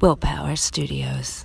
Willpower Studios.